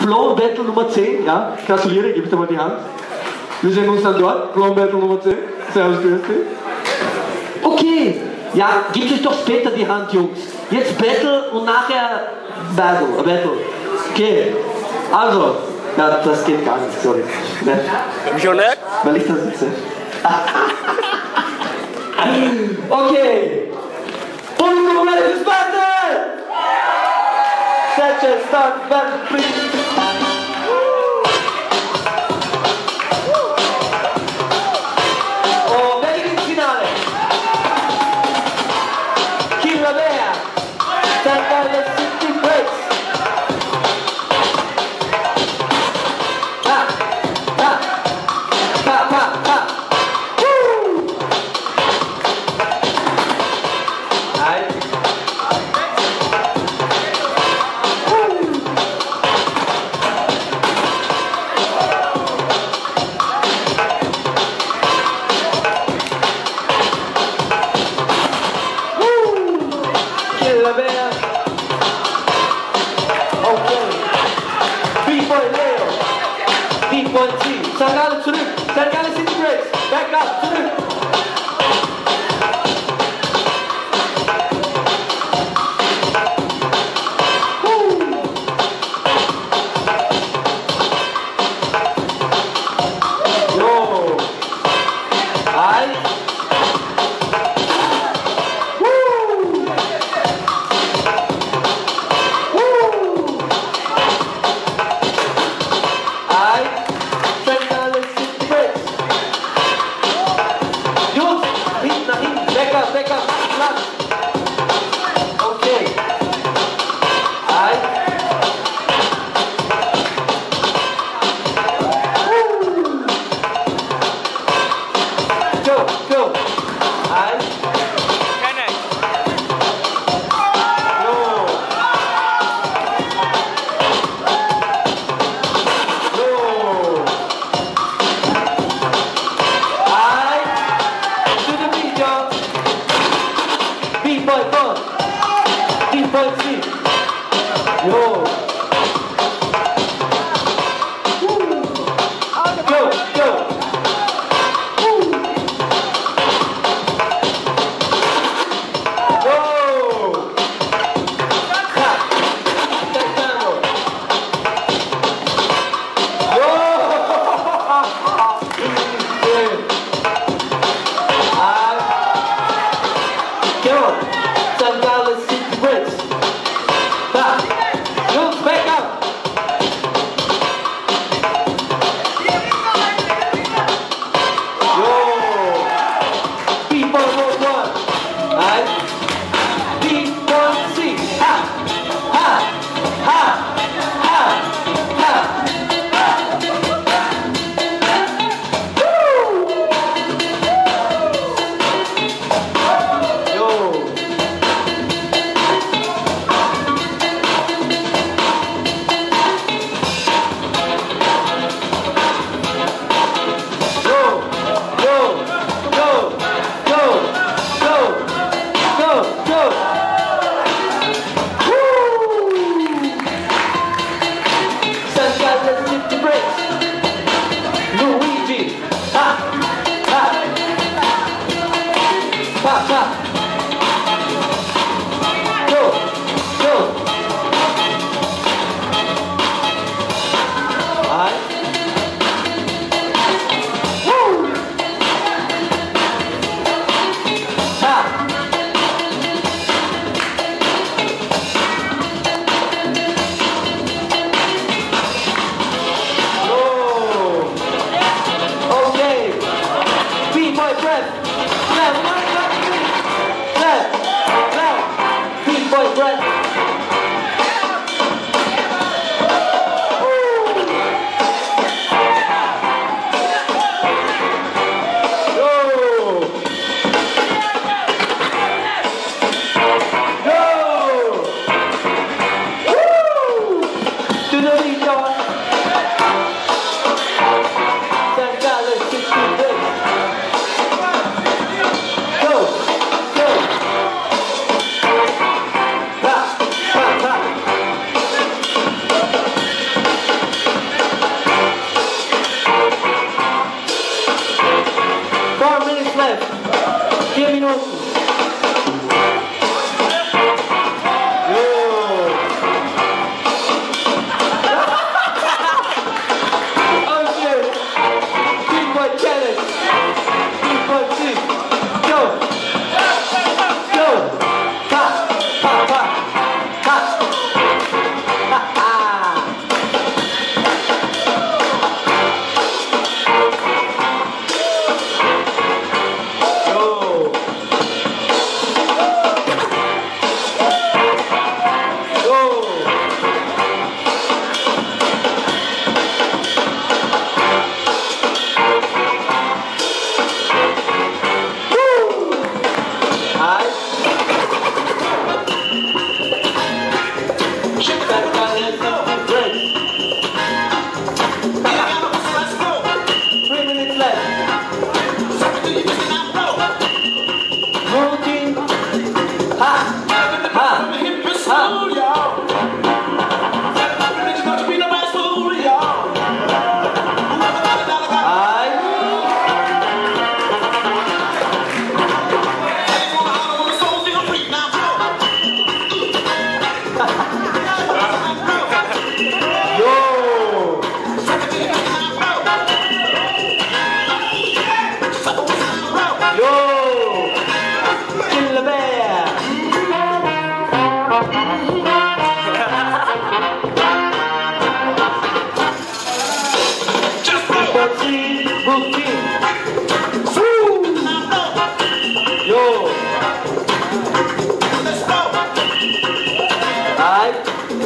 Plon Battle Nummer 10, ja? Gratuliere, gib mal die Hand. Wir sehen uns dann dort, Plon Battle Nummer 10. Servus, grüß dich. Okay, ja, gebt euch doch später die Hand, Jungs. Jetzt Battle und nachher Battle, Battle. Okay, also, ja, das geht gar nicht, sorry. Ne? Wieso nicht? Weil ich da sitze. okay. Und Moment ist Battle! Such a stunt, but go, go. people will watch. Right?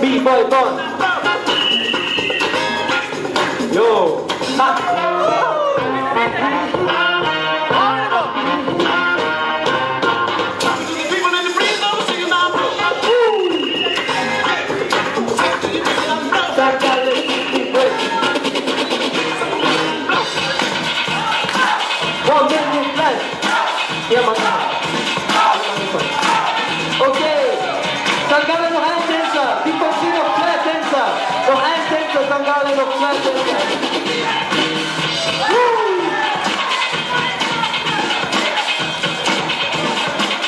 B-Boy Yo. Ha.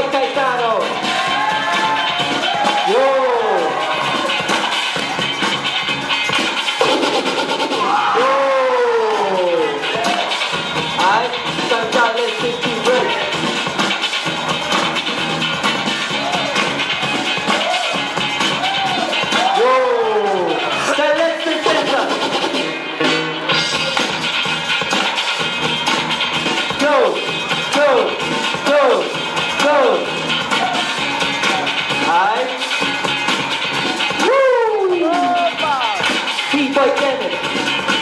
vai Caetano! Globo.